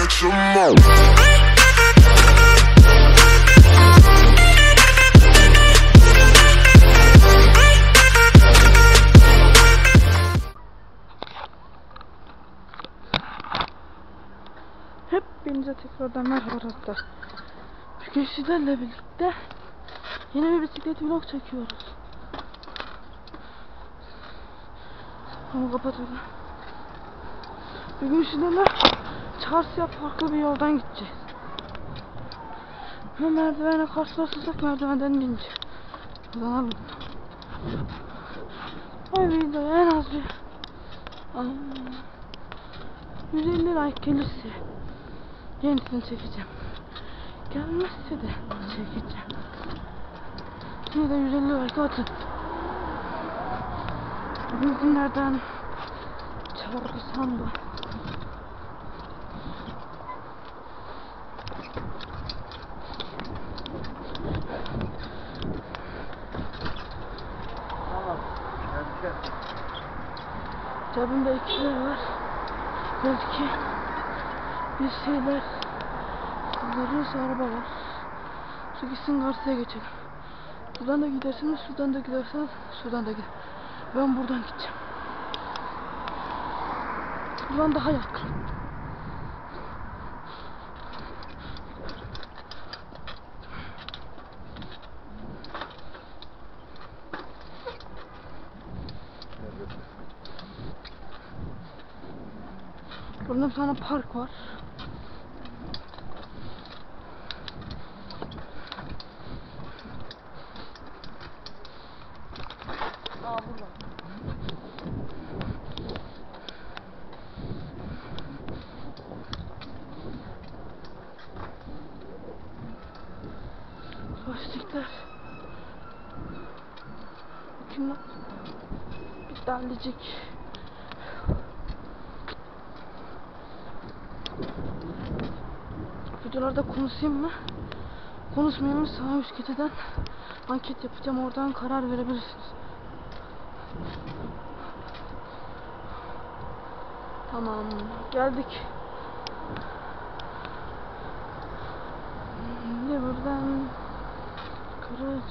check some more. Hepinize tekrardan merhaba arkadaşlar. Bugün sizlerle birlikte yeni bir bisiklet vlog çekiyoruz. Ama kapatıyorum. Bugün sizlerle çarşıya farklı bir yoldan gideceğiz. Ama merdivene karşılaşırsak merdivenden ineceğiz. Buradan alın. O videoya en az bir Aa, 150 like gelirse yenisini çekeceğim. Gelmezse de çekeceğim. Yine de 150 like atın. Bugün günlerden çağırsam da. Cebimde 2 lira var. Belki bir şeyler kullanırsa araba var. Şu gitsin karşıya geçelim. Buradan da gidersiniz, şuradan da giderseniz şuradan da gider. Ben buradan gideceğim. Buradan daha yakın. Burada bir tane park var. Lastikler. Bakın lan. Bir dalicik. Konuşayım mı? Konuşmayayım mı? Sağ üst kiteden anket yapacağım. Oradan karar verebilirsiniz. Tamam. Geldik. Şimdi buradan Kırıç.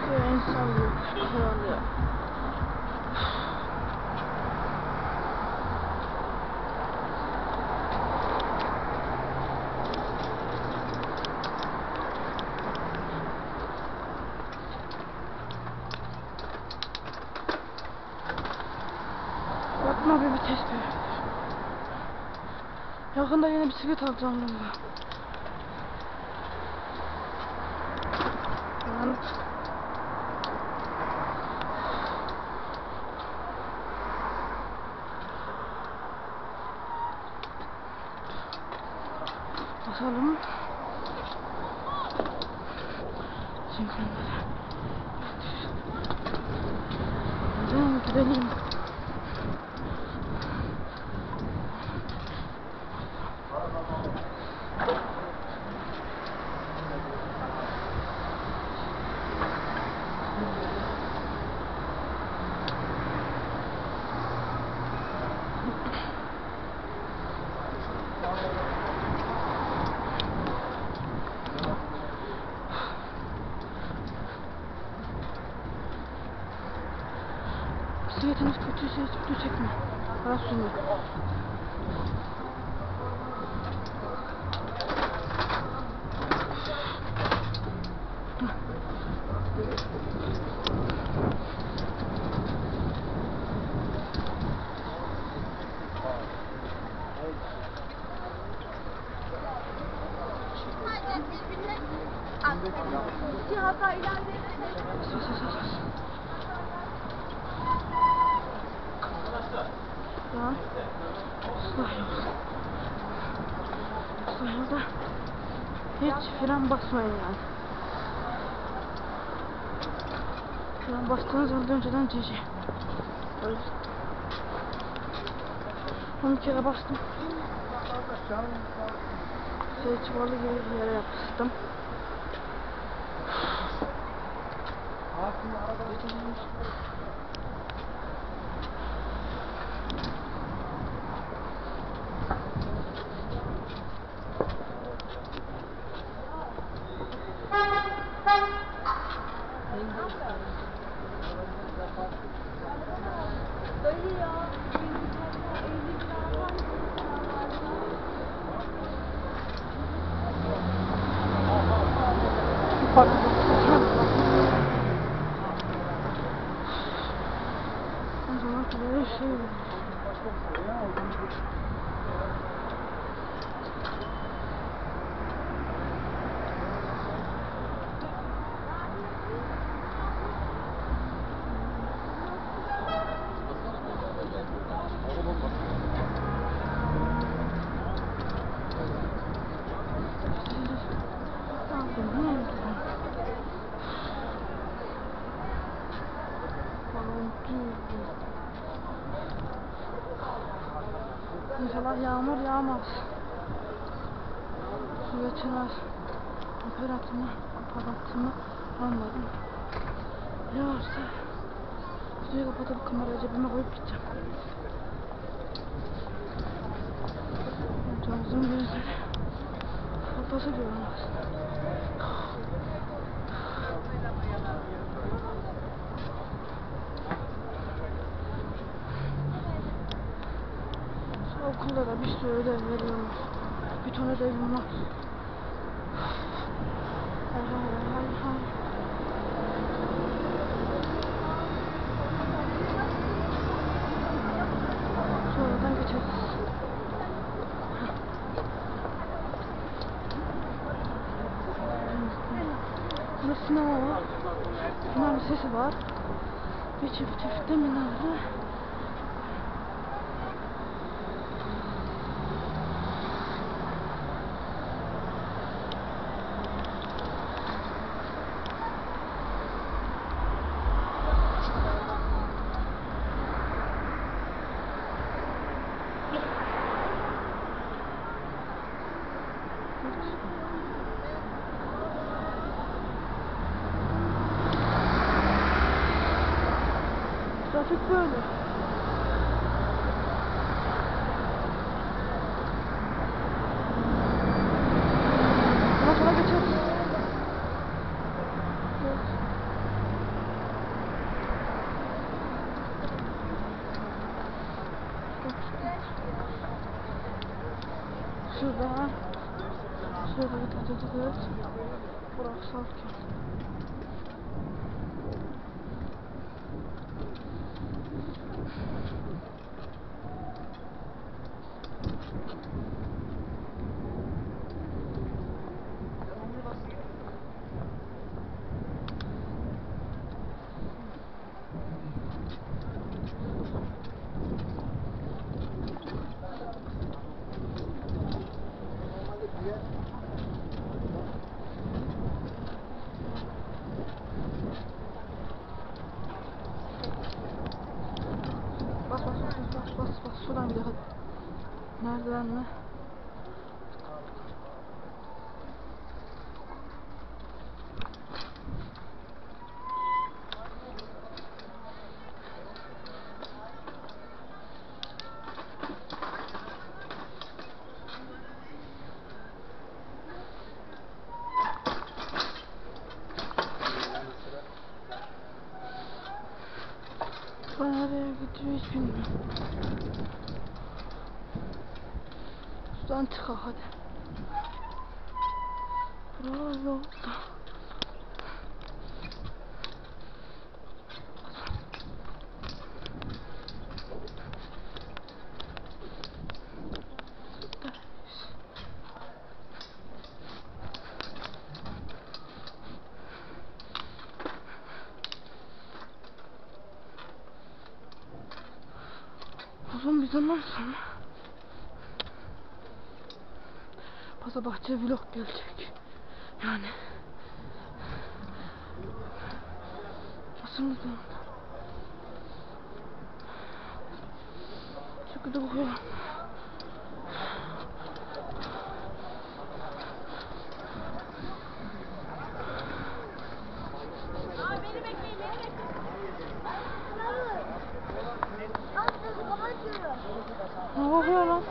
Şu insan yok. Kral ya. Yapma bir vites bir. Yakında yeni bisiklet alacağım valla. Lan. Basalım. Şimdi gidelim. Светом включи, включи, включи, включи, ama. Sonra da hiç fren basmayın yani. Fren bastığınız anda önceden cici. Öyle. 10 kere bastım. Şey çuvalı gibi bir yere yapıştım. Aslında arada yağmur yağmaz. Suya çınar. Aparatımı, aparatımı almadım. Yağarsa suyu kapatıp kamerayı cebime koyup gideceğim. Canımızın gözleri fazlası görünmez. Okulda da bir sürü ödev veriyorlar. Bir ton ödevim var. Hay hay hay hay. Sonradan geçeriz. Burada sinema var. Sinema sesi var. Bir çift çifte minare. Trafik böyle. Bas bas bas bas bas bas şuradan gidelim hadi. Merdivenle. Ben 好好地 arka bahçe vlog gelecek. Yani. Basın bakalım. Çok kötü kokuyor. Ne oluyor lan?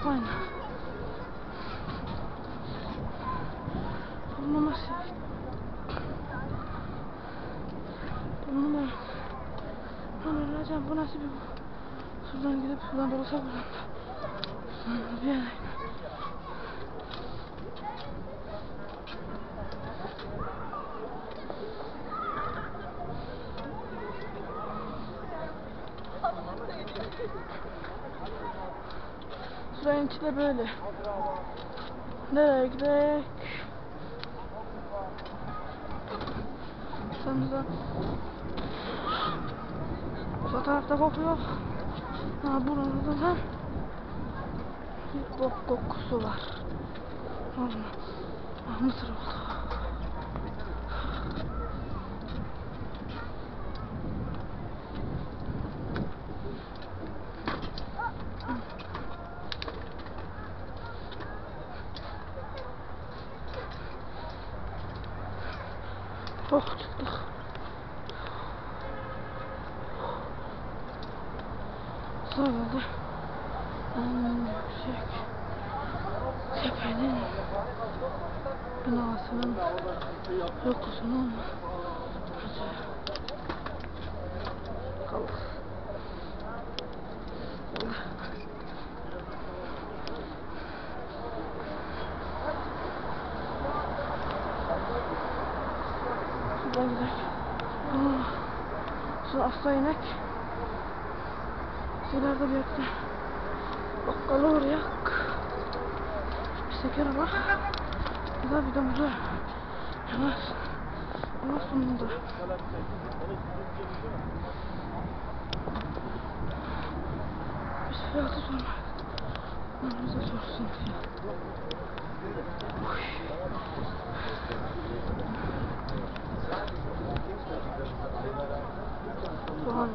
Bu çorap aynı. Burnuma sil. Burnuma. Lan öleceğim bu nasıl bir bu? Şuradan gidip şuradan dolaşak buradan. Bir yere. Şuranın içi de böyle. Nereye gidelim? Sanırım bu tarafta kokuyor. Ha burada da bir bok kokusu var. Olma. Ah mısır oldu. Sonra en yüksek tepenin binasının yokusunun kalır. Şuradan gidelim. Ah, Şu asla inek. İleride bir yerde bakkalı uğrayak. Bir şeker var. Bir de bir de burada. Yavaş. Yavaş sonunda. Biz fiyatı sormak. Bize sorsun fiyat. Uy. Soğan.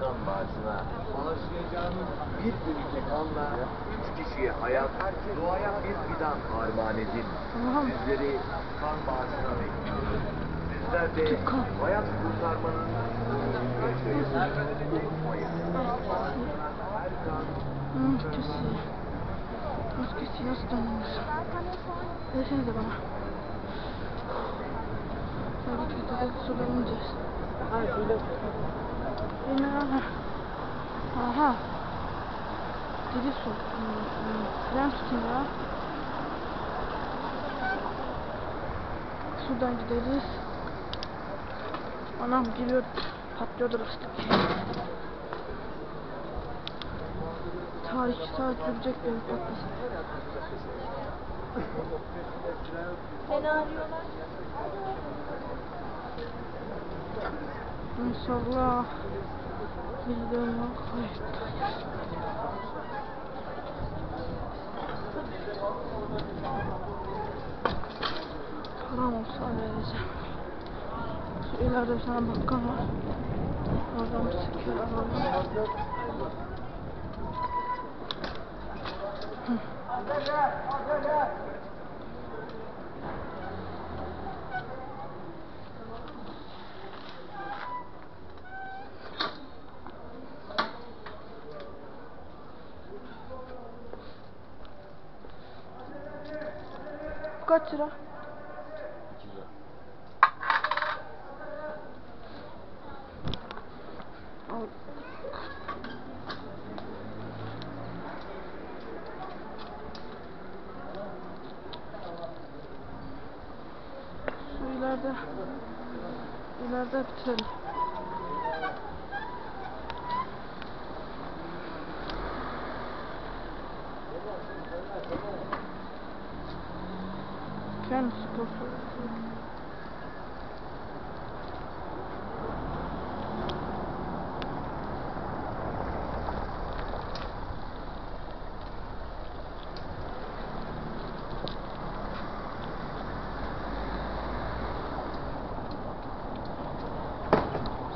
Kan bağışına ulaşacağınız bir ünite kanla üç kişiye hayat, doğaya bir fidan armağan edin. Sizleri kan bağışına bekliyoruz. Sizler de hayat kurtarmanın unutmayın. Her kan Muskesi. Muskesi nasıl dönüyoruz? Versenize bana. Suda ineceğiz. Bilmem aha. Deli su. Fren tutayım ya. Sudan gideriz. Anam geliyor. Patlıyordur lastik. Ta iki saat sürecek benim patlasın. Seni arıyorlar. İnşallah videoma kayıttayız. Param olsa vereceğim. Şu ileride bir tane bakkal var. Oradan bir şeker alalım. Bu kaç lira? Al. Şu ileride ileride bitirelim.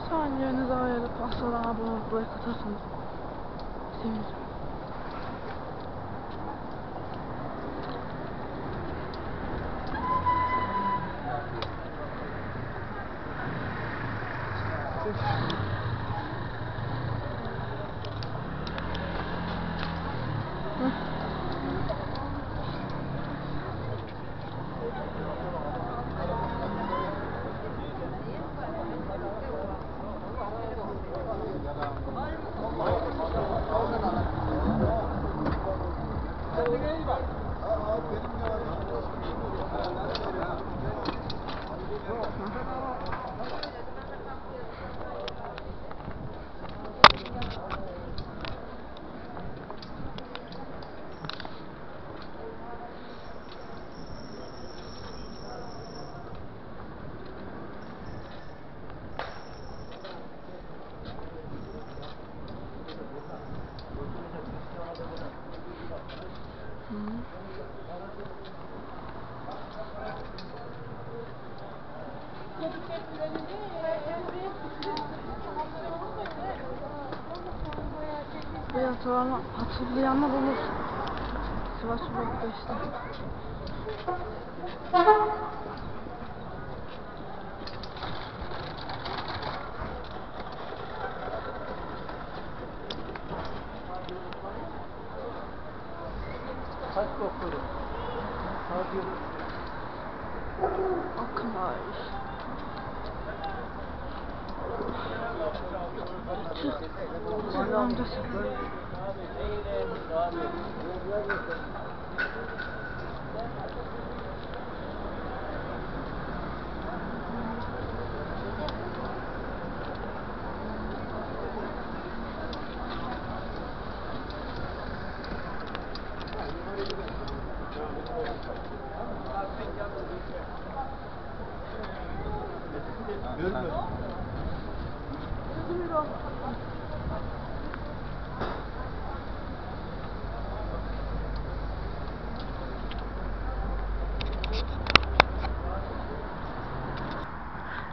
Saniyenizi ayırıp asla abone olup like atarsanız sevinirim. Bu hatırlayan, hatırlayanlar olur. Sivas Blok'ta işte. Kaç doktoru? Sadece Akılay. Çık. Çık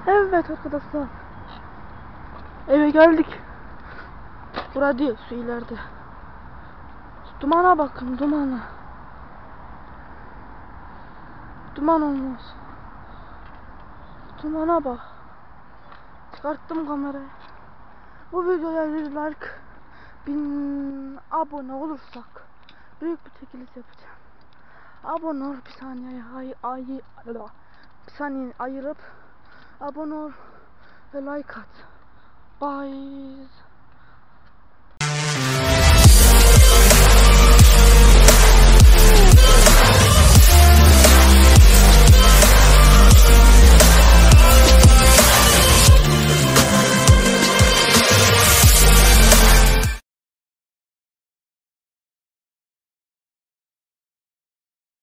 Evet arkadaşlar. Eve geldik. Bura değil, su ileride. Dumana bakın, dumana. Duman olmaz. Dumana bak. Çıkarttım kamerayı. Bu videoya 100 like, 1000 abone olursak büyük bir çekiliş yapacağım. Abone ol bir saniye ay ay bir saniye ayırıp abone ol ve like at. Bye.